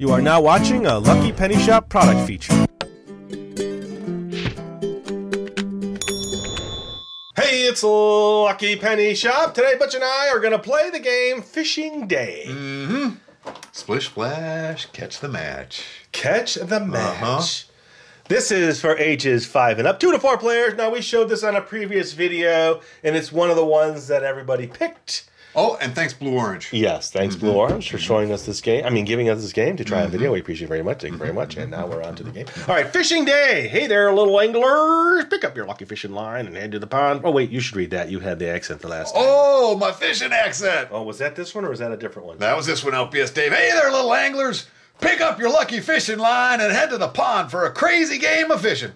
You are now watching a Lucky Penny Shop product feature. Hey, it's Lucky Penny Shop. Today, Butch and I are going to play the game Fishing Day. Mm-hmm. Splish splash, catch the match. Catch the match. Uh-huh. This is for ages five and up, two to four players. Now, we showed this on a previous video, and it's one of the ones that everybody picked. Oh, and thanks Blue Orange. Yes, thanks mm-hmm. Blue Orange for showing us this game. I mean, giving us this game to try mm-hmm. a video. We appreciate it very much. Thank you very much. And now we're on to the game. All right, fishing day. Hey there, little anglers. Pick up your lucky fishing line and head to the pond. Oh, wait, you should read that. You had the accent the last time. Oh, my fishing accent. Oh, was that this one or was that a different one? That was this one, LPS Dave. Hey there, little anglers. Pick up your lucky fishing line and head to the pond for a crazy game of fishing.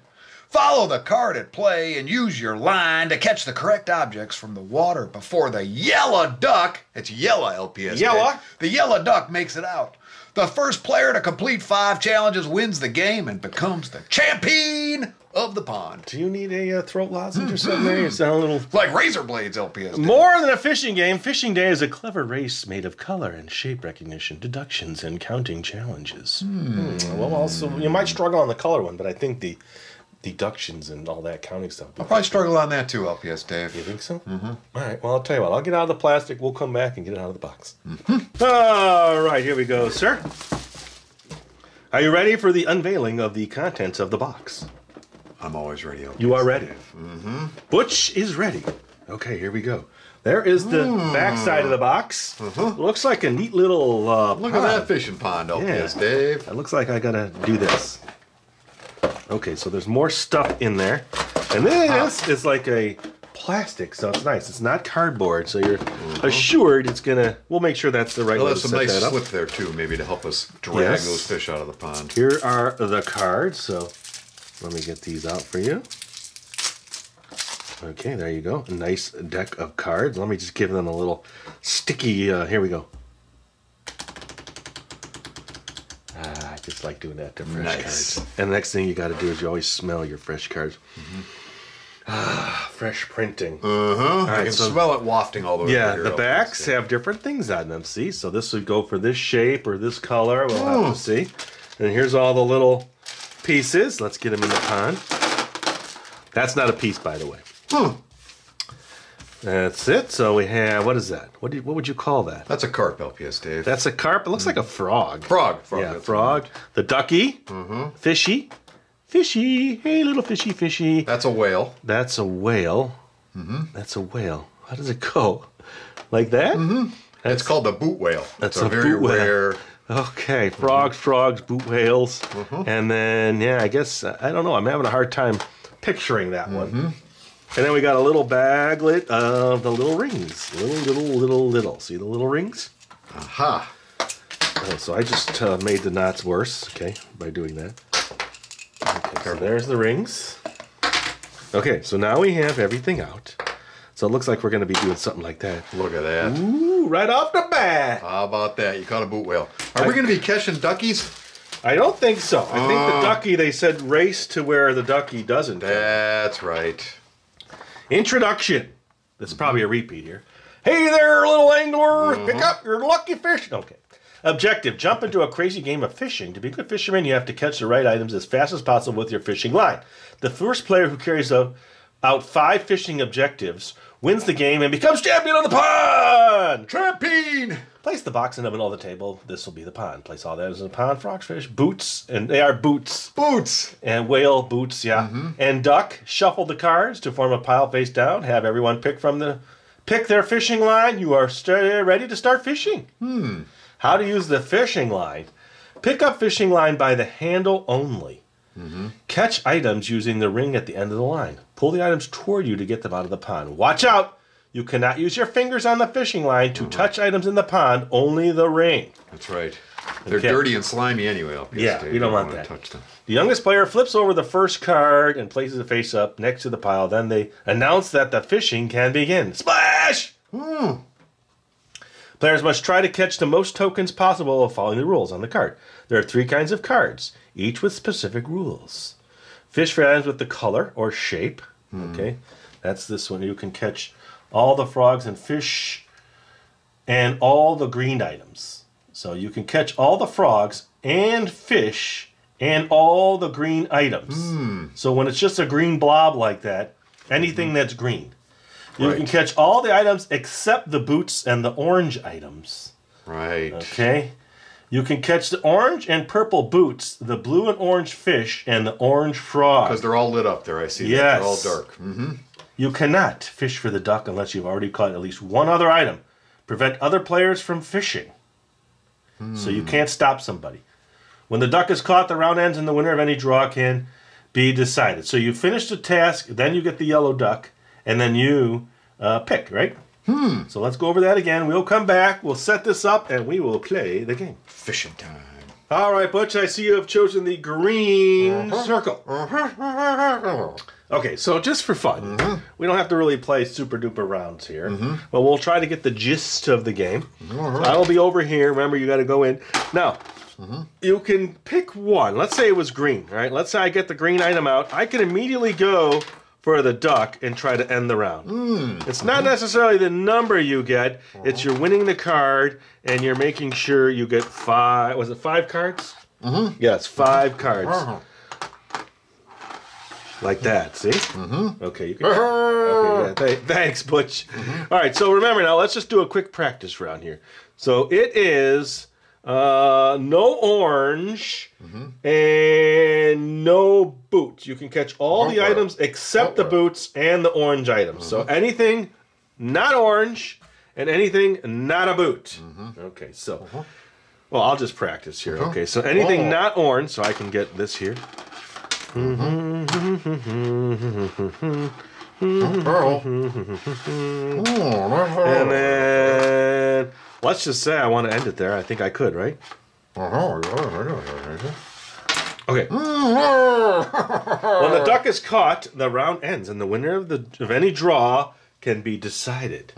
Follow the card at play and use your line to catch the correct objects from the water before the yellow duck, it's yellow LPS. Yellow? The yellow duck makes it out. The first player to complete five challenges wins the game and becomes the champion of the pond. Do you need a uh, throat lozenge or something there? You sound a little like razor blades, LPS. More than a fishing game, Fishing Day is a clever race made of color and shape recognition, deductions, and counting challenges. Hmm. Hmm. Well, also you might struggle on the color one, but I think the deductions and all that counting stuff. I'll probably struggle on that too, LPS Dave. You think so? Mm-hmm. All right. Well, I'll tell you what. I'll get out of the plastic. We'll come back and get it out of the box. Mm-hmm. All right. Here we go, sir. Are you ready for the unveiling of the contents of the box? I'm always ready. LPS you are ready. Mm-hmm. Butch is ready. Okay. Here we go. There is the mm. back side of the box. Uh-huh. Looks like a neat little. Uh, Look pond. at that fishing pond, LPS yeah. Dave. It looks like I gotta do this. Okay, so there's more stuff in there. And this is like a plastic, so it's nice. It's not cardboard, so you're mm-hmm. assured it's gonna. We'll make sure that's the right We'll have some nice slip there too, maybe to help us drag yes. those fish out of the pond. Here are the cards. So let me get these out for you. Okay, there you go. A nice deck of cards. Let me just give them a little sticky. Uh, here we go. Just like doing that to fresh nice. cards. And the next thing you got to do is you always smell your fresh cards. Mm-hmm. Ah, fresh printing. Uh huh. Right, I can so, smell it wafting all the way. Yeah, the backs have different things on them. See, so this would go for this shape or this color. We'll have to hmm. see. And here's all the little pieces. Let's get them in the pond. That's not a piece, by the way. Hmm. That's it. So we have what is that? What do you, what would you call that? That's a carp, LPS Dave. That's a carp. It looks like a frog. Frog. frog yeah, frog. The ducky. Mm-hmm. Fishy. Fishy. Hey, little fishy, fishy. That's a whale. That's a whale. Mm-hmm. That's a whale. How does it go? Like that? Mm-hmm. It's called the boot whale. That's it's a, a very rare. Okay, frogs, frogs, boot whales, mm-hmm. and then yeah, I guess I don't know. I'm having a hard time picturing that one. And then we got a little baglet of the little rings. Little, little, little, little. See the little rings? Aha. Oh, so I just uh, made the knots worse, okay, by doing that. Okay, so there's the rings. Okay, so now we have everything out. So it looks like we're going to be doing something like that. Look at that. Ooh, right off the bat. How about that? You caught a boot whale. Are I, we going to be catching duckies? I don't think so. I uh, think the uh. ducky, they said race to where the ducky doesn't. That's right. Introduction. This is probably a repeat here. Hey there, little anglers, mm-hmm. pick up your lucky fish. Okay. Objective jump into a crazy game of fishing. To be a good fisherman, you have to catch the right items as fast as possible with your fishing line. The first player who carries out five fishing objectives wins the game and becomes champion of the pond. Champion! Place the box in the middle of the table. This will be the pond. Place all those in the pond. Frogs, fish, boots, and they are boots. Boots. And whale boots, yeah. Mm-hmm. And duck. Shuffle the cards to form a pile face down. Have everyone pick from the pick their fishing line. You are st- ready to start fishing. Hmm. How to use the fishing line? Pick up fishing line by the handle only. Mm-hmm. Catch items using the ring at the end of the line. Pull the items toward you to get them out of the pond. Watch out! You cannot use your fingers on the fishing line to mm-hmm. touch items in the pond, only the ring. That's right. They're okay. dirty and slimy anyway. Yeah, you don't, want, want that. touch them. The youngest player flips over the first card and places it face up next to the pile. Then they announce that the fishing can begin. Splash! Hmm. Players must try to catch the most tokens possible while following the rules on the card. There are three kinds of cards, each with specific rules. Fish for items with the color or shape. Hmm. Okay, that's this one. You can catch all the frogs and fish and all the green items. So you can catch all the frogs and fish and all the green items. So when it's just a green blob like that, anything that's green. You Right. can catch all the items except the boots and the orange items. Right. Okay? You can catch the orange and purple boots, the blue and orange fish, and the orange frog. Because they're all lit up there. I see. that. Yes. They're all dark. hmm You cannot fish for the duck unless you've already caught at least one other item. Prevent other players from fishing. So you can't stop somebody. When the duck is caught, the round ends and the winner of any draw can be decided. So you finish the task, then you get the yellow duck, and then you uh, pick, right? Hmm. So let's go over that again. We'll come back, we'll set this up, and we will play the game. Fishing time. All right, Butch, I see you have chosen the green circle. Okay, so just for fun, mm-hmm. we don't have to really play super duper rounds here, mm-hmm. but we'll try to get the gist of the game. So I will be over here. Remember, you got to go in. Now, mm-hmm. you can pick one. Let's say it was green, right? Let's say I get the green item out. I can immediately go for the duck and try to end the round. Mm. It's not necessarily the number you get, uh-huh. it's you're winning the card and you're making sure you get five. Was it five cards? Mm-hmm. Yes, five cards. Uh-huh. Like that, see? Mm-hmm. Okay, you can. Okay, yeah, th- thanks, Butch. Mm-hmm. All right, so remember now, let's just do a quick practice round here. So it is uh, no orange mm-hmm. and no boots. You can catch all the Okay. items except the Okay. boots and the orange items. So mm-hmm. anything not orange and anything not a boot. Okay, so. Uh-huh. Well, I'll just practice here. Okay, so anything not orange, so I can get this here. And then let's just say I want to end it there. I think I could, right? Okay. when the duck is caught, the round ends, and the winner of the of any draw can be decided.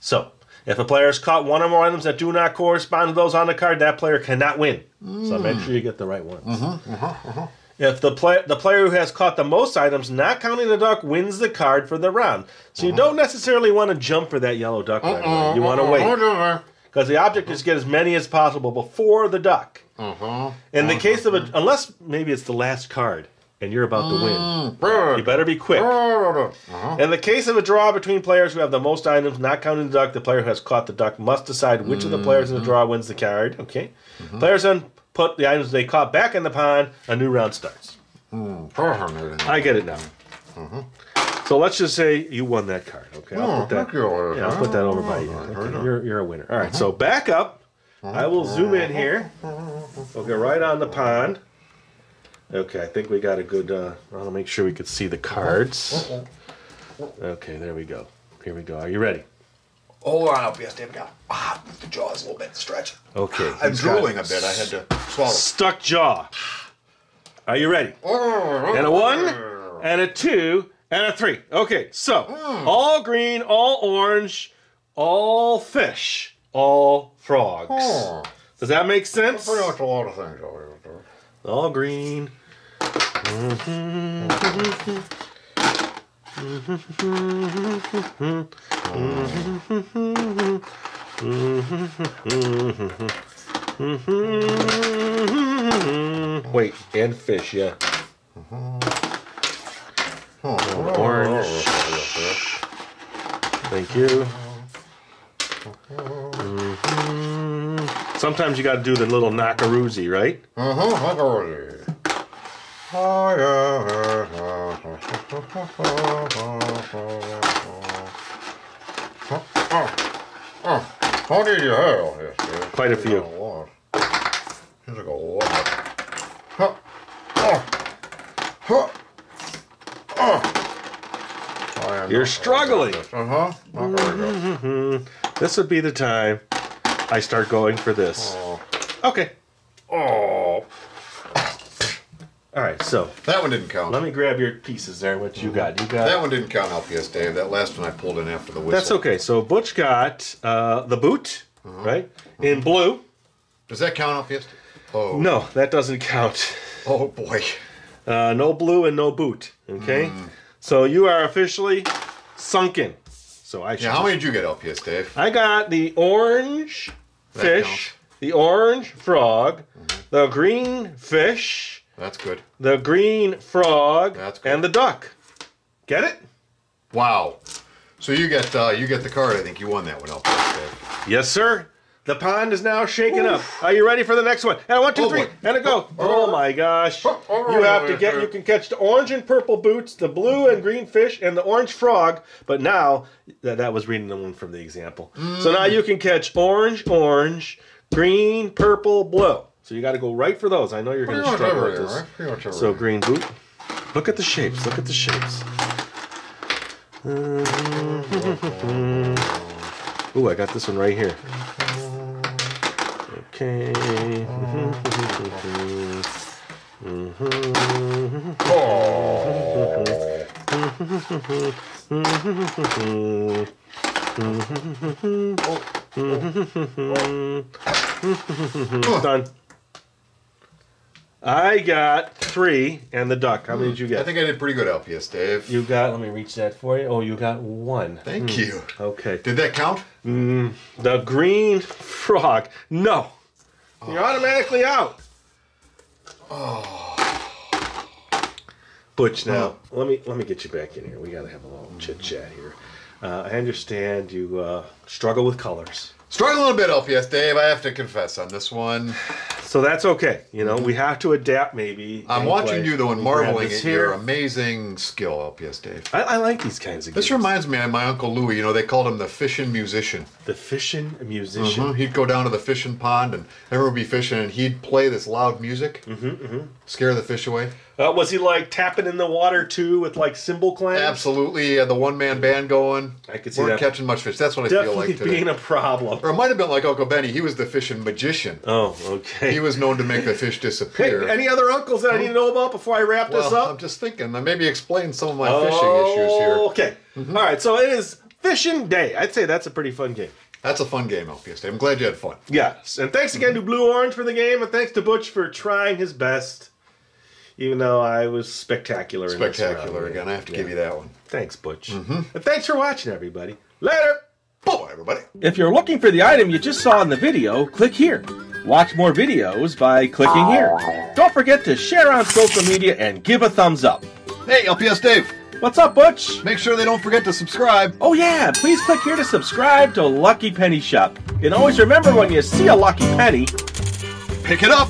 So, if a player has caught one or more items that do not correspond to those on the card, that player cannot win. So make sure you get the right ones. If the play, the player who has caught the most items, not counting the duck, wins the card for the round. So you uh-huh. don't necessarily want to jump for that yellow duck right away. You want to uh-uh, uh-uh, wait uh-uh. because the object is to get as many as possible before the duck. Uh-huh, in the uh-huh. case of a, unless maybe it's the last card and you're about to win, mm, you better be quick. In the case of a draw between players who have the most items, not counting the duck, the player who has caught the duck must decide which of the mm-hmm, players in the mm-hmm. draw wins the card. Okay. Mm-hmm. Players then put the items they caught back in the pond. A new round starts. I get it now. So let's just say you won that card. Okay. I'll put that. Yeah, I'll put that over by you. Okay, You're, you're a winner. All right. So back up. I will zoom in here. Okay, right on the pond. Okay, I think we got a good. Uh, I want to make sure we could see the cards. Okay, there we go. Here we go. Are you ready? Hold on up, yes, David. Got ah, the jaw's a little bit stretched. Okay. I'm drooling a bit. I had to swallow. Stuck jaw. Are you ready? Mm-hmm. And a one, and a two, and a three. Okay, so mm. all green, all orange, all fish, all frogs. Hmm. Does that make sense? Pretty much a lot of things. All green. Mm-hmm. Mm-hmm. Wait, and fish, yeah. Orange. Thank you. Sometimes you got to do the little knockaroozy, right? Uh-huh, it. Oh, yeah. How did you have this? yes? Quite a few. Here's a lot. Here's like a lot. Huh. Oh. Huh. Oh. You're struggling. Uh-huh. Very good. This would be the time I start going for this. Oh. Okay. Oh. All right, so That one didn't count. let me grab your pieces there. What you got? You got. That one didn't count LPS, Dave. That last one I pulled in after the whistle. That's okay. So Butch got uh, the boot, right, in blue. Does that count LPS? Oh. No, that doesn't count. Oh boy. Uh, no blue and no boot. Okay. Hmm. So you are officially sunken. So I. Yeah, how many did you get LPS, Dave? I got the orange That fish the orange frog, the green fish, That's good. the green frog, That's good. and the duck. Get it? Wow. So you get uh, you get the card. I think you won that one, Dave. Yes, sir. The pond is now shaken up. Are you ready for the next one? And one, two, Oh, three, boy. and a go. Oh my gosh! You have to get. You can catch the orange and purple boots, the blue and green fish, and the orange frog. But now that that was reading the one from the example. So now you can catch orange, orange, green, purple, blue. So you got to go right for those. I know you're going to struggle with this. right? So green boot. Look at the shapes. Look at the shapes. Ooh, I got this one right here. Okay. Oh. Done. I got three and the duck. How many did you get? I think I did pretty good, LPS Dave. You got, let me reach that for you. Oh, you got one. Thank you. Okay. Did that count? The green frog. No. You're automatically out. Butch, now let me let me get you back in here. We gotta have a little chit chat here. Uh, I understand you uh, struggle with colors, Struggling a little bit, LPS Dave. I have to confess on this one. so that's okay. You know we have to adapt. Maybe. I'm watching play. you though and marveling at your amazing skill, LPS Dave. I, I like these kinds of. This games. This reminds me of my uncle Louis. You know, they called him the fishing musician. the fishing musician. Mhm. He'd go down to the fishing pond and everyone would be fishing, and he'd play this loud music, mm-hmm, scare the fish away. Uh, was he like tapping in the water too with like cymbal clangs? Absolutely, had the one man band going. I could see Weren't that. catching much fish. That's what I feel like today. being a problem. or it might have been like Uncle Benny. He was the fishing magician. Oh, okay. He was known to make the fish disappear. Hey, any other uncles that I need to know about before I wrap this up? I'm just thinking. Maybe explain some of my fishing issues here. Mm-hmm. Okay. All right. So it is fishing day. I'd say that's a pretty fun game. That's a fun game, LPS Dave. I'm glad you had fun. Yes. And thanks again to Blue Orange for the game, and thanks to Butch for trying his best. Even though I was spectacular. Spectacular round. again. I have to Yeah. give you that one. Thanks, Butch. Mm-hmm. And thanks for watching, everybody. Later. Bye, everybody. If you're looking for the item you just saw in the video, click here. Watch more videos by clicking here. Don't forget to share on social media and give a thumbs up. Hey, LPS Dave, What's up, Butch? make sure they don't forget to subscribe. Oh yeah, please click here to subscribe to Lucky Penny Shop. And always remember when you see a lucky penny, Pick it up.